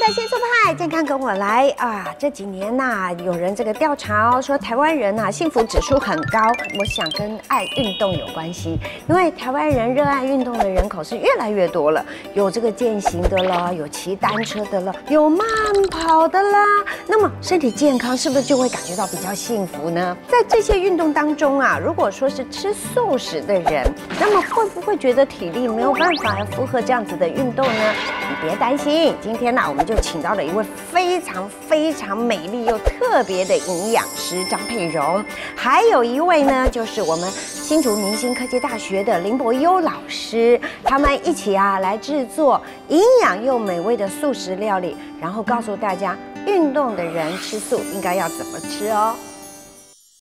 的新速派健康跟我来啊！这几年呐、有人这个调查哦，说台湾人呐、幸福指数很高。我想跟爱运动有关系，因为台湾人热爱运动的人口是越来越多了，有这个健行的了，有骑单车的了，有慢跑的啦。那么身体健康是不是就会感觉到比较幸福呢？在这些运动当中啊，如果说是吃素食的人，那么会不会觉得体力没有办法负荷这样子的运动呢？你别担心，今天呢、我们就请到了一位非常非常美丽又特别的营养师张佩蓉，还有一位呢，就是我们新竹明星科技大学的林博优老师，他们一起啊来制作营养又美味的素食料理，然后告诉大家运动的人吃素应该要怎么吃哦。